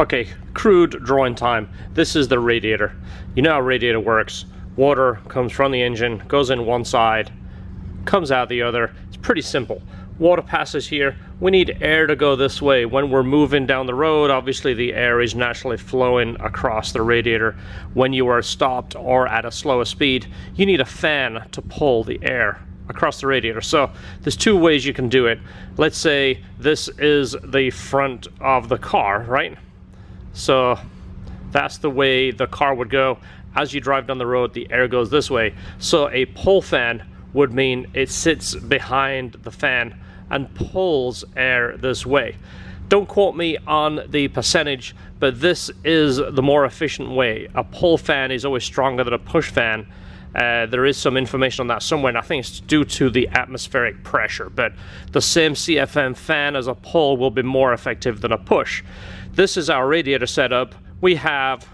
Okay, crude drawing time. This is the radiator. You know how radiator works. Water comes from the engine, goes in one side, comes out the other. It's pretty simple. Water passes here. We need air to go this way. When we're moving down the road, obviously the air is naturally flowing across the radiator. When you are stopped or at a slower speed, you need a fan to pull the air across the radiator. So there's two ways you can do it. Let's say this is the front of the car, right? So that's the way the car would go. As you drive down the road, the air goes this way. So a pull fan would mean it sits behind the fan and pulls air this way. Don't quote me on the percentage, but this is the more efficient way. A pull fan is always stronger than a push fan. Uh, there is some information on that somewhere, and I think it's due to the atmospheric pressure. But the same CFM fan as a pull will be more effective than a push. This is our radiator setup. We have,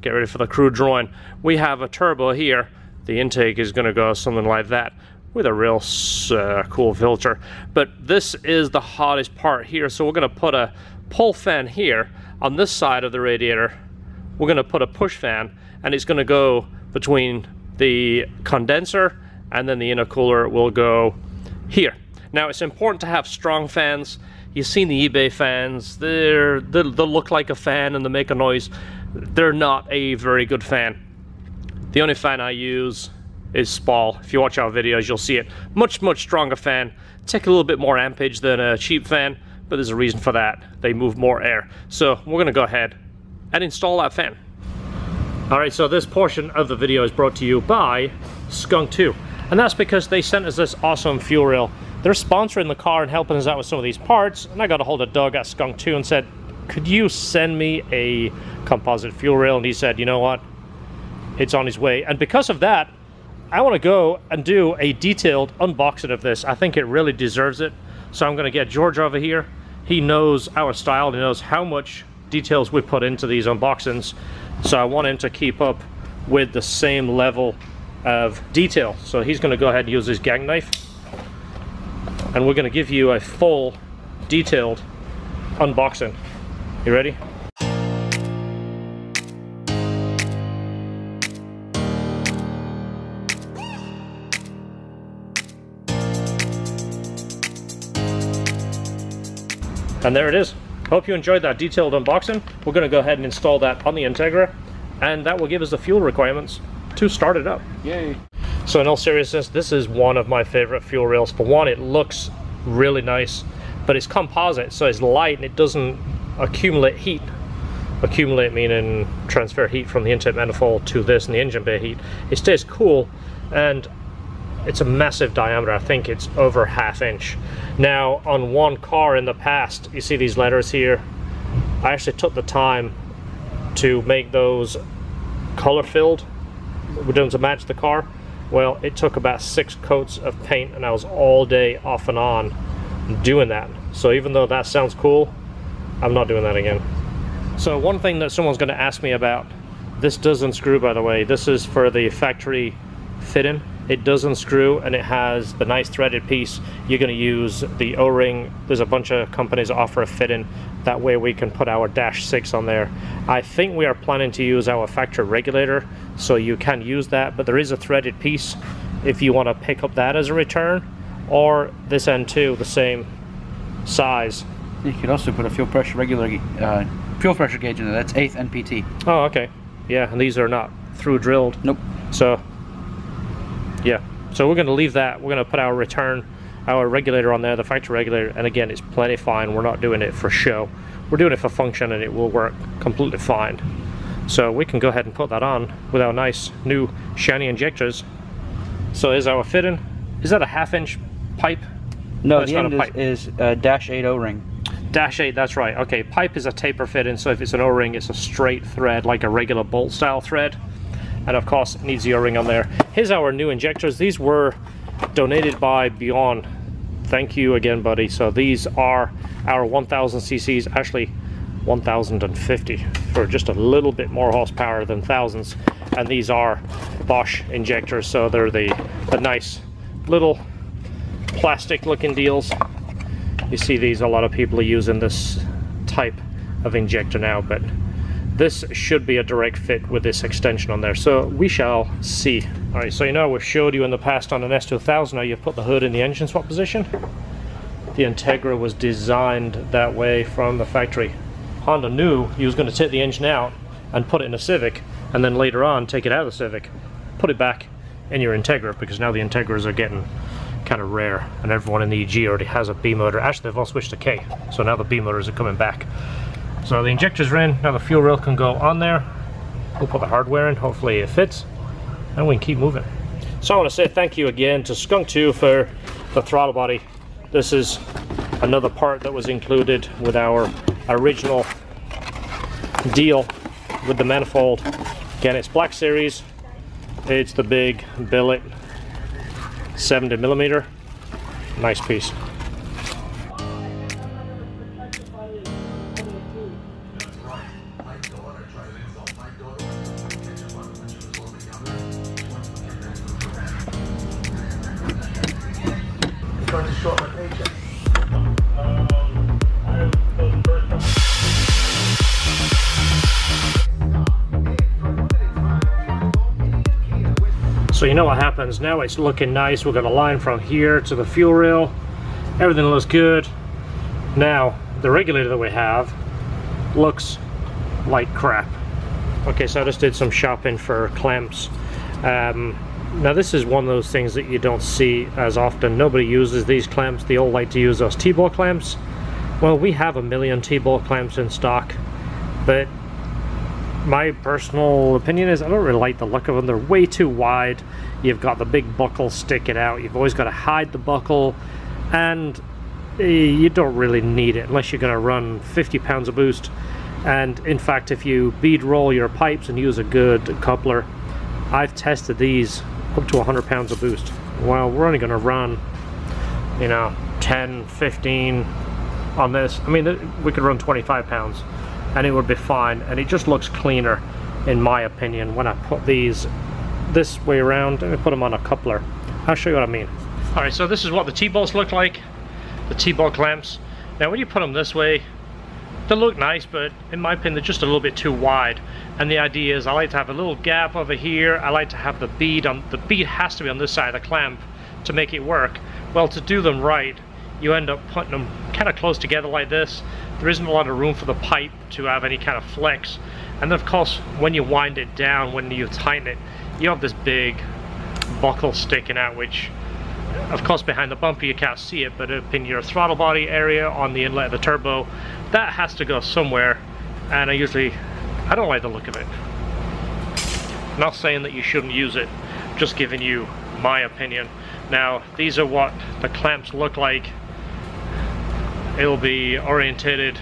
get ready for the crude drawing, we have a turbo here. The intake is going to go something like that with a real uh, cool filter. But this is the hottest part here, so we're going to put a pull fan here on this side of the radiator. We're going to put a push fan, and it's going to go between the condenser and then the intercooler will go here. Now it's important to have strong fans. You've seen the eBay fans. They're, they look like a fan and they make a noise. They're not a very good fan. The only fan I use is SPAL. If you watch our videos, you'll see it. Much, much stronger fan. Take a little bit more ampage than a cheap fan, but there's a reason for that. They move more air. So we're gonna go ahead and install that fan. All right, so this portion of the video is brought to you by Skunk 2. And that's because they sent us this awesome fuel rail. They're sponsoring the car and helping us out with some of these parts. And I got a hold of Doug at Skunk 2 and said, could you send me a composite fuel rail? And he said, you know what? It's on his way. And because of that, I want to go and do a detailed unboxing of this. I think it really deserves it. So I'm going to get George over here. He knows our style. He knows how much details we put into these unboxings. So I want him to keep up with the same level of detail. So he's going to go ahead and use his gang knife. And we're going to give you a full, detailed unboxing. You ready? And there it is. Hope you enjoyed that detailed unboxing. We're going to go ahead and install that on the Integra, and that will give us the fuel requirements to start it up. Yay. So in all seriousness, this is one of my favorite fuel rails. For one, it looks really nice, but it's composite, so it's light and it doesn't accumulate heat. Accumulate meaning transfer heat from the intake manifold to this and the engine bay heat. It stays cool, and it's a massive diameter. I think it's over half inch. Now, on one car in the past, you see these letters here. I actually took the time to make those color filled. We're doing to match the car. Well, it took about six coats of paint and I was all day off and on doing that. So even though that sounds cool, I'm not doing that again. So one thing that someone's gonna ask me about, this doesn't screw by the way, this is for the factory fitting it doesn't screw and it has the nice threaded piece. You're going to use the o-ring. There's a bunch of companies that offer a fitting. That way we can put our dash 6 on there. I think we are planning to use our factory regulator so you can use that but there is a threaded piece if you want to pick up that as a return or this end too the same size. You could also put a fuel pressure regulator uh, fuel pressure gauge in there. That's 8th npt oh okay. Yeah and these are not through drilled. Nope. So yeah. So we're going to leave that. We're going to put our return our regulator on there the factory regulator and again it's plenty fine. We're not doing it for show. We're doing it for function and it will work completely fine. So we can go ahead and put that on with our nice new shiny injectors. So is our fitting is that a half inch pipe? No, the end is, is a dash 8 o-ring. Dash 8 that's right. Okay pipe is a taper fitting so if it's an o-ring it's a straight thread like a regular bolt style thread and of course it needs the o-ring on there. Here's our new injectors. These were donated by Beyond. Thank you again buddy. So these are our 1000 cc's actually 1050 for just a little bit more horsepower than thousands. And these are Bosch injectors so they're the, the nice little plastic looking deals. You see these a lot of people are using this type of injector now, but this should be a direct fit with this extension on there. So we shall see. All right, so you know we've showed you in the past on an S2000 how you've put the hood in the engine swap position. The Integra was designed that way from the factory. Honda knew he was going to take the engine out and put it in a Civic, and then later on take it out of the Civic, put it back in your Integra, because now the Integras are getting kind of rare, and everyone in the EG already has a B motor. Actually, they've all switched to K, so now the B motors are coming back. So the injectors are in, now the fuel rail can go on there. We'll put the hardware in, hopefully it fits, and we can keep moving. So I want to say thank you again to Skunk 2 for the throttle body. This is another part that was included with our original deal with the manifold. Again, it's Black Series. It's the big billet 70 millimeter. Nice piece. You know what happens. Now it's looking nice. We've got a line from here to the fuel rail. Everything looks good. Now, the regulator that we have looks like crap. Okay, so I just did some shopping for clamps. Um, now this is one of those things that you don't see as often. Nobody uses these clamps. They all like to use those T-bolt clamps. Well, we have a million T-bolt clamps in stock, but my personal opinion is I don't really like the look of them. They're way too wide. You've got the big buckle sticking out. You've always got to hide the buckle, and eh, you don't really need it unless you're going to run 50 pounds of boost. And in fact, if you bead roll your pipes and use a good coupler, I've tested these up to 100 pounds of boost. Well, we're only going to run, you know, 10, 15 on this. I mean, we could run 25 pounds and it would be fine. And it just looks cleaner, in my opinion, when I put these this way around and put them on a coupler. I'll show you what I mean. All right, so this is what the T-bolts look like, the T-bolt clamps. Now, when you put them this way, they look nice, but in my opinion, they're just a little bit too wide. And the idea is I like to have a little gap over here. I like to have the bead on, the bead has to be on this side of the clamp to make it work. Well, to do them right, you end up putting them kind of close together like this. There isn't a lot of room for the pipe to have any kind of flex. And then of course, when you wind it down, when you tighten it, you have this big buckle sticking out, which of course behind the bumper you can't see it, but up in your throttle body area on the inlet of the turbo, that has to go somewhere. And I usually, I don't like the look of it. Not saying that you shouldn't use it, just giving you my opinion. Now, these are what the clamps look like. It'll be orientated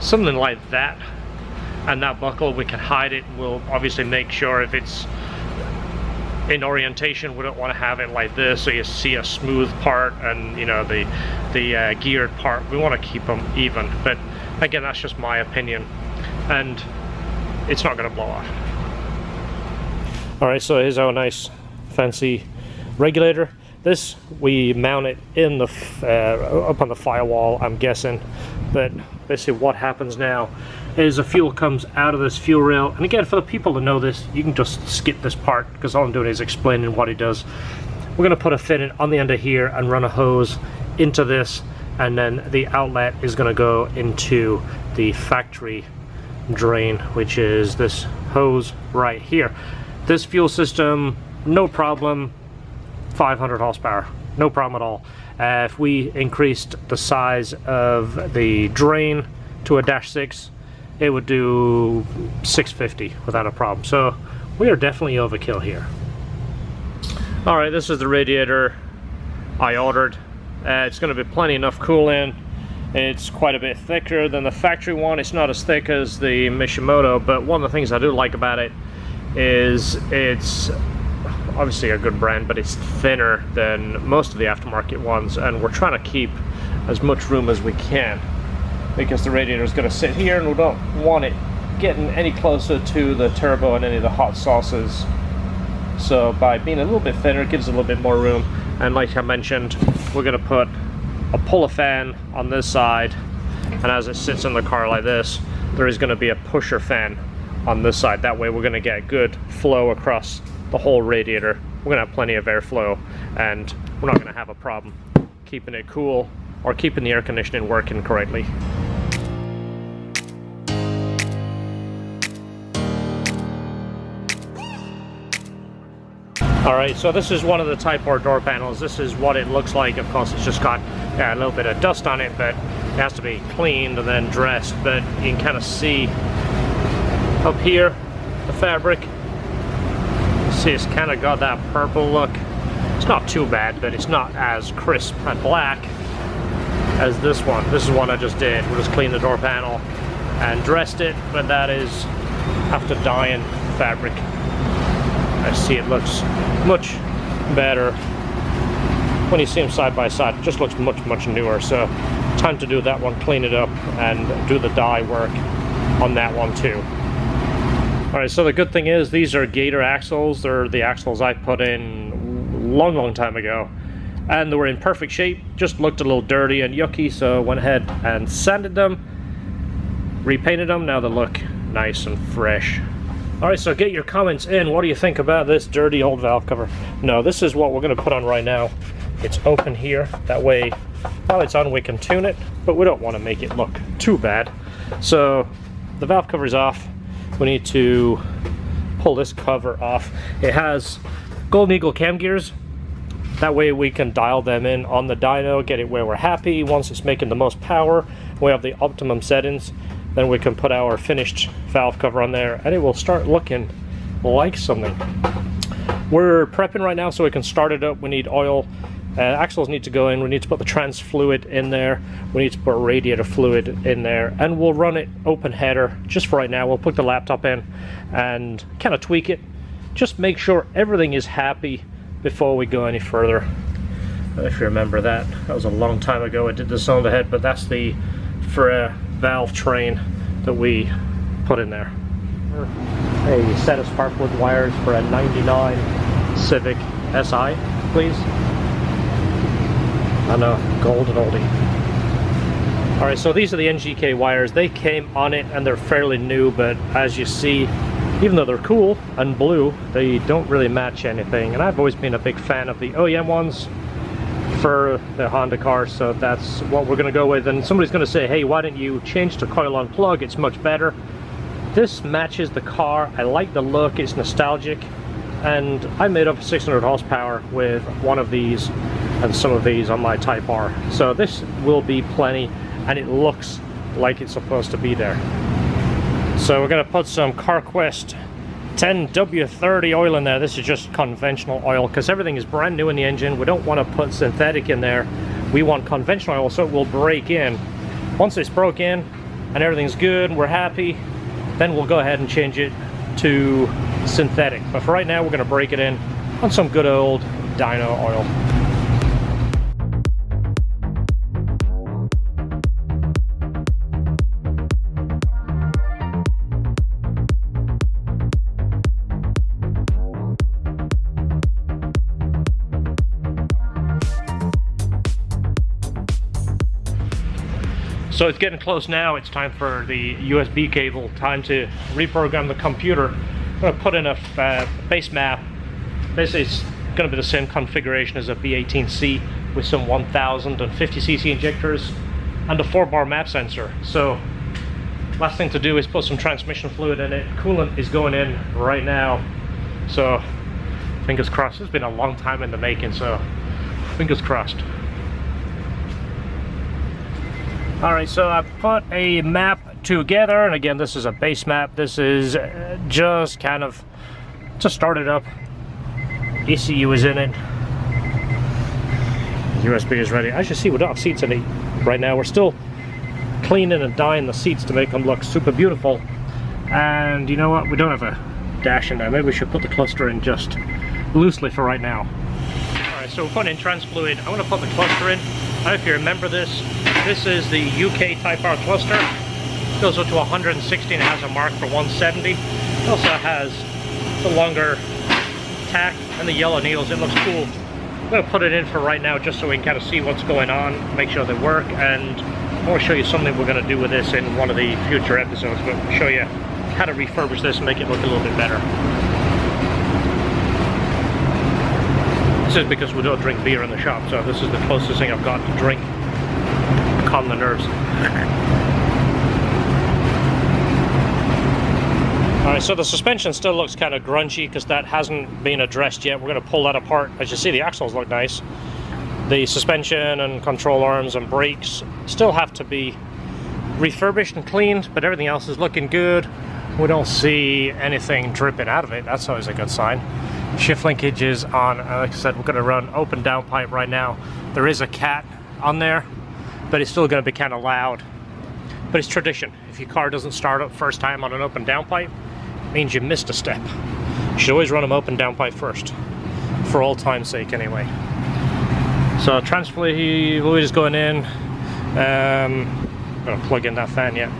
something like that. And that buckle, we can hide it. We'll obviously make sure if it's in orientation, we don't want to have it like this, so you see a smooth part and you know the the uh, geared part. We want to keep them even, but again, that's just my opinion, and it's not going to blow off. All right, so here's our nice fancy regulator. This we mount it in the uh, up on the firewall, I'm guessing. But basically, what happens now is the fuel comes out of this fuel rail. And again, for the people that know this, you can just skip this part because all I'm doing is explaining what it does. We're going to put a fitting on the end of here and run a hose into this, and then the outlet is going to go into the factory drain, which is this hose right here. This fuel system, no problem, 500 horsepower, no problem at all. Uh, if we increased the size of the drain to a dash 6, it would do 650 without a problem. So we are definitely overkill here. All right, this is the radiator I ordered. Uh, it's going to be plenty enough coolant. It's quite a bit thicker than the factory one. It's not as thick as the Mishimoto, but one of the things I do like about it is it's obviously a good brand, but it's thinner than most of the aftermarket ones, and we're trying to keep as much room as we can because the radiator is going to sit here, and we don't want it getting any closer to the turbo and any of the hot sauces. So by being a little bit thinner, it gives a little bit more room. And like I mentioned, we're going to put a pull a fan on this side, and as it sits in the car like this, there is going to be a pusher fan on this side. That way we're going to get good flow across the whole radiator. We're to have plenty of airflow and we're not going to have a problem keeping it cool or keeping the air conditioning working correctly. All right, so this is one of the Type R door panels. This is what it looks like. Of course, it's just got uh, a little bit of dust on it, but it has to be cleaned and then dressed. But you can kind of see up here, the fabric. See, it's kind of got that purple look. It's not too bad, but it's not as crisp and black as this one. This is one I just did. We just cleaned the door panel and dressed it, but that is after dyeing fabric. I see it looks much better when you see them side by side. It just looks much, much newer. So time to do that one, clean it up and do the dye work on that one too. All right, so the good thing is these are Gator axles. They're the axles I put in long, long time ago. And they were in perfect shape, just looked a little dirty and yucky, so went ahead and sanded them, repainted them. Now they look nice and fresh. All right, so get your comments in. What do you think about this dirty old valve cover? No, this is what we're gonna put on right now. It's open here. That way, while it's on, we can tune it, but we don't wanna make it look too bad. So the valve cover's off. We need to pull this cover off. It has Golden Eagle cam gears. That way we can dial them in on the dyno, get it where we're happy. Once it's making the most power, we have the optimum settings then we can put our finished valve cover on there and it will start looking like something. We're prepping right now so we can start it up. We need oil. Uh, axles need to go in. We need to put the trans fluid in there. We need to put radiator fluid in there. And we'll run it open header just for right now. We'll put the laptop in and kind of tweak it. Just make sure everything is happy before we go any further. If you remember that, that was a long time ago. I did this on the head, but that's the for a valve train that we put in there. A set of spark plug wires for a 99 Civic SI, please. And a golden oldie. Alright, so these are the NGK wires. They came on it and they're fairly new, but as you see, even though they're cool and blue, they don't really match anything. And I've always been a big fan of the OEM ones for the Honda car, so that's what we're going to go with. And somebody's going to say, hey, why didn't you change to coil-on plug? It's much better. This matches the car. I like the look. It's nostalgic. And I made up 600 horsepower with one of these and some of these on my Type R. So this will be plenty, and it looks like it's supposed to be there. So we're going to put some CarQuest 10W30 oil in there. This is just conventional oil because everything is brand new in the engine. We don't want to put synthetic in there. We want conventional oil so it will break in. Once it's broke in and everything's good, and we're happy, then we'll go ahead and change it to synthetic. But for right now, we're going to break it in on some good old dyno oil. So it's getting close now. It's time for the USB cable. Time to reprogram the computer. I'm gonna put in a uh, base map. Basically, it's gonna be the same configuration as a B18C with some 1050cc injectors and a four bar map sensor. So last thing to do is put some transmission fluid in it. Coolant is going in right now. So fingers crossed. It's been a long time in the making, so fingers crossed. All right, so I put a map together, and again, this is a base map. This is uh, just kind of to start it up. ECU is in it. USB is ready. As you see, we don't have seats in it right now. We're still cleaning and dyeing the seats to make them look super beautiful. And you know what? We don't have a dash in there. Maybe we should put the cluster in just loosely for right now. All right, so we're putting in trans fluid. I'm gonna put the cluster in. I don't know if you remember this. This is the UK Type R cluster. Goes up to 160 and has a mark for 170. It also has the longer tach and the yellow needles. It looks cool. I'm gonna put it in for right now just so we can kind of see what's going on, make sure they work, and I want to show you something we're going to do with this in one of the future episodes, but show you how to refurbish this and make it look a little bit better. This is because we don't drink beer in the shop, so this is the closest thing I've got to drink. Calm the nerves. Alright, so the suspension still looks kind of grungy because that hasn't been addressed yet. We're going to pull that apart. As you see, the axles look nice. The suspension and control arms and brakes still have to be refurbished and cleaned, but everything else is looking good. We don't see anything dripping out of it. That's always a good sign. Shift linkage is on. Like I said, we're going to run open downpipe right now. There is a cat on there, but it's still going to be kind of loud. But it's tradition. If your car doesn't start up first time on an open downpipe, it means you missed a step. You should always run them open downpipe first, for all time's sake anyway. So transfer fluid is going in. Um, I'm going to plug in that fan yet.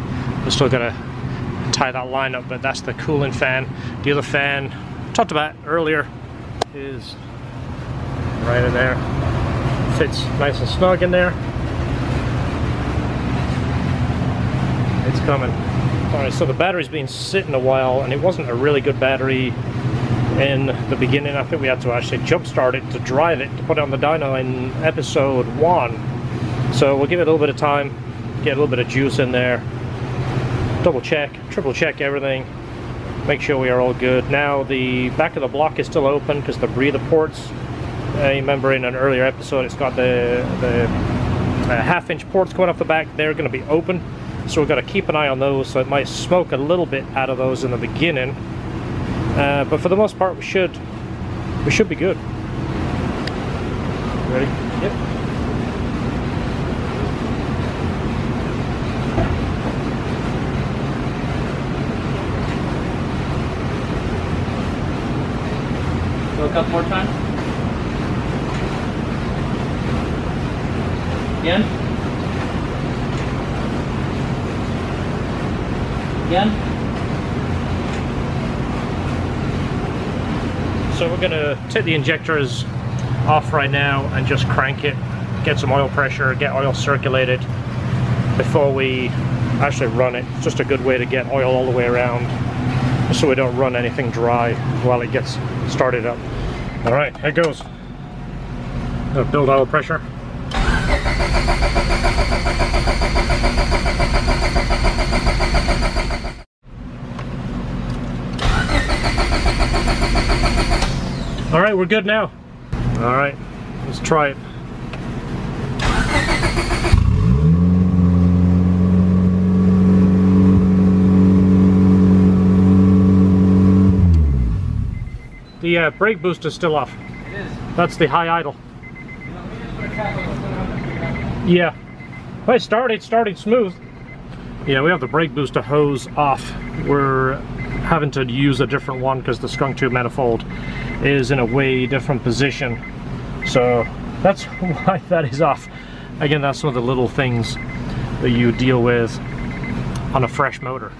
We're still going to tie that line up, but that's the cooling fan. The other fan, talked about earlier, is right in there. Fits nice and snug in there. It's coming. Alright, so the battery's been sitting a while and it wasn't a really good battery in the beginning. I think we had to actually jumpstart it to drive it to put it on the dyno in episode one. So we'll give it a little bit of time, get a little bit of juice in there, double check, triple check everything, make sure we are all good. Now the back of the block is still open because the breather ports, you remember in an earlier episode it's got the, the uh, half inch ports going off the back, they're going to be open. So we've got to keep an eye on those, so it might smoke a little bit out of those in the beginning. Uh, but for the most part we should we should be good. Ready? Yep. Go a couple more times. Again. Again. So we're going to take the injectors off right now and just crank it, get some oil pressure, get oil circulated before we actually run it. It's just a good way to get oil all the way around so we don't run anything dry while it gets started up. All right, here it goes. Build oil pressure. All right, we're good now. All right, let's try it. The uh, brake boost is still off. It is. That's the high idle. You know, we just put a cap on what's going on. Yeah. Well, it started, started smooth. Yeah, we have the brake booster hose off. We're having to use a different one because the Skunk 2 manifold is in a way different position. So that's why that is off. Again, that's some of the little things that you deal with on a fresh motor.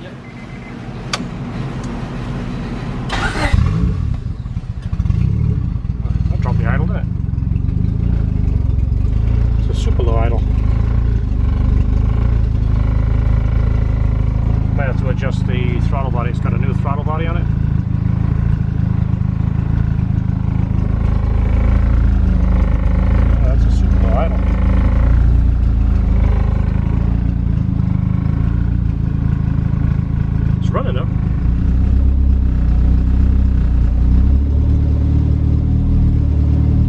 Yep. That dropped the idle, didn't it? It's a super low idle. Might have to adjust the throttle body. It's got a new throttle body on it. Oh, that's a super low idle. It's running though.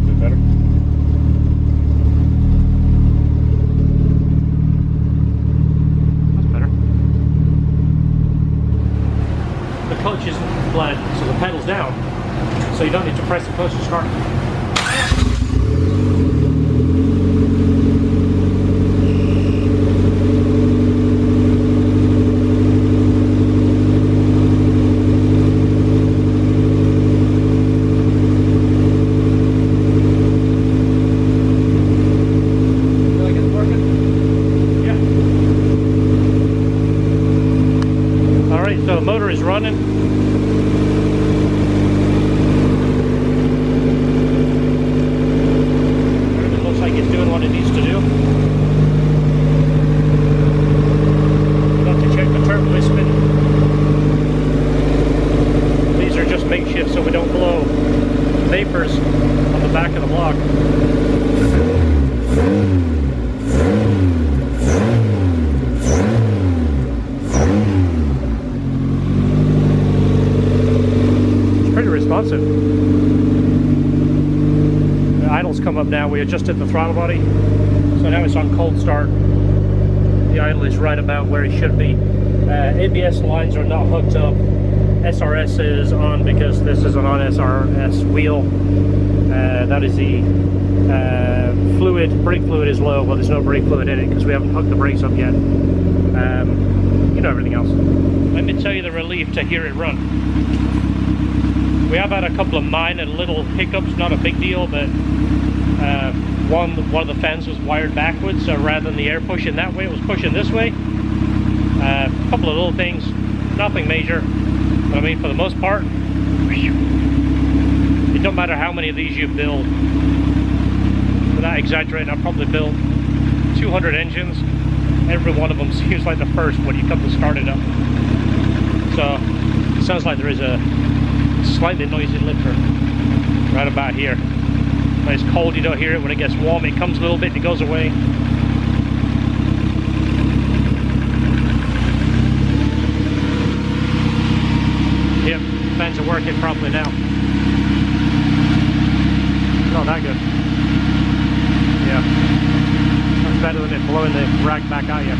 Bit better. That's better. The clutch isn't flat, so the pedal's down. So you don't need to press the clutch to start. Feel like it's working? Yeah. All right, so the motor is running. Everything looks like it's doing what it needs to do. makeshift so we don't blow vapors on the back of the block. It's pretty responsive. Up now. We adjusted the throttle body. So now it's on cold start. The idle is right about where it should be. Uh, ABS lines are not hooked up. SRS is on because this is an on SRS wheel. Uh, that is the uh, fluid, brake fluid is low, but there's no brake fluid in it because we haven't hooked the brakes up yet. Um, you know everything else. Let me tell you the relief to hear it run. We have had a couple of minor little hiccups, not a big deal, but uh, one one of the fans was wired backwards, so rather than the air pushing that way, it was pushing this way. Uh, a couple of little things, nothing major. But I mean, for the most part, it don't matter how many of these you build. Without exaggerating, I probably built 200 engines. Every one of them seems like the first when you come to start it up. So, it sounds like there is a slightly noisy lifter right about here. When it's cold, you don't hear it. When it gets warm, it comes a little bit and it goes away. Yep, fans are working properly now. Not that good. Yeah. That's better than it blowing the rag back at you.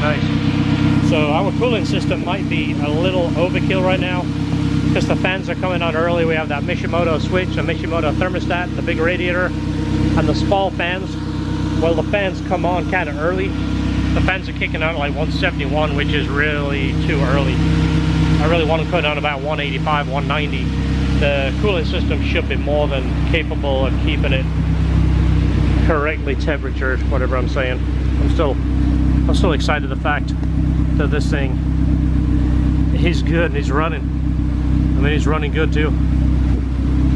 Nice. So our cooling system might be a little overkill right now because the fans are coming on early. We have that Mishimoto switch, a Mishimoto thermostat, the big radiator, and the small fans. Well, the fans come on kind of early. The fans are kicking out at like 171, which is really too early. I really want to put on about 185, 190. The cooling system should be more than capable of keeping it correctly temperature, whatever I'm saying. I'm still, I'm still excited the fact that this thing is good and he's running. He's running good too.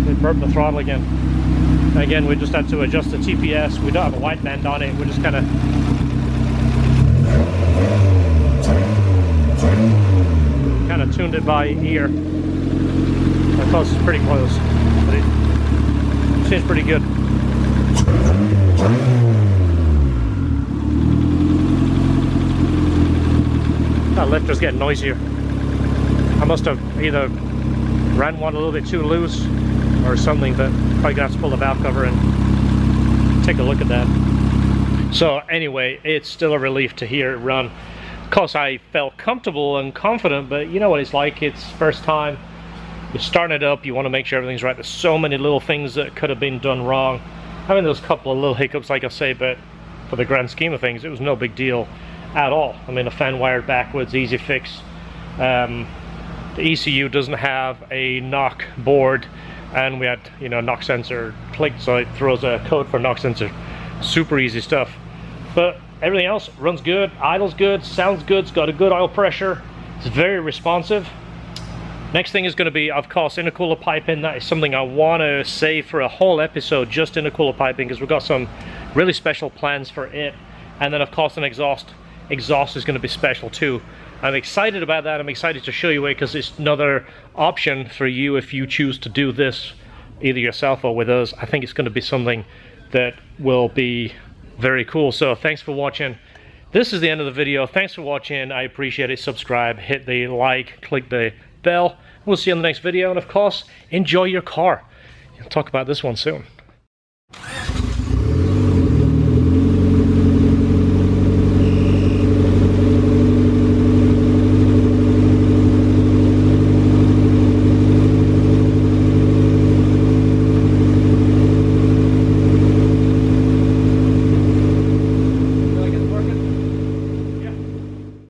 We burped the throttle again. Again, we just had to adjust the TPS. We don't have a wideband on it. We're just kind of kind of tuned it by ear. I thought it's pretty close, but it seems pretty good. That lifter's getting noisier. I must have either ran one a little bit too loose or something, but probably gonna have to pull the valve cover and take a look at that. So anyway, it's still a relief to hear it run. Of course, I felt comfortable and confident, but you know what it's like. It's first time. You're starting it up, you want to make sure everything's right. There's so many little things that could have been done wrong. I mean, there's a couple of little hiccups, like I say, but for the grand scheme of things, it was no big deal at all. I mean, the fan wired backwards, easy fix. Um, the ECU doesn't have a knock board, and we had, you know, knock sensor clicked, so it throws a code for knock sensor. Super easy stuff. But everything else runs good, idles good, sounds good, it's got a good oil pressure, it's very responsive. Next thing is going to be, of course, intercooler piping. That is something I want to save for a whole episode, just intercooler piping, because we've got some really special plans for it. And then, of course, an exhaust. Exhaust is going to be special too. I'm excited about that. I'm excited to show you it because it's another option for you if you choose to do this either yourself or with us. I think it's going to be something that will be very cool. So thanks for watching. This is the end of the video. Thanks for watching. I appreciate it. Subscribe, hit the like, click the bell. We'll see you in the next video. And of course, enjoy your car. I'll talk about this one soon.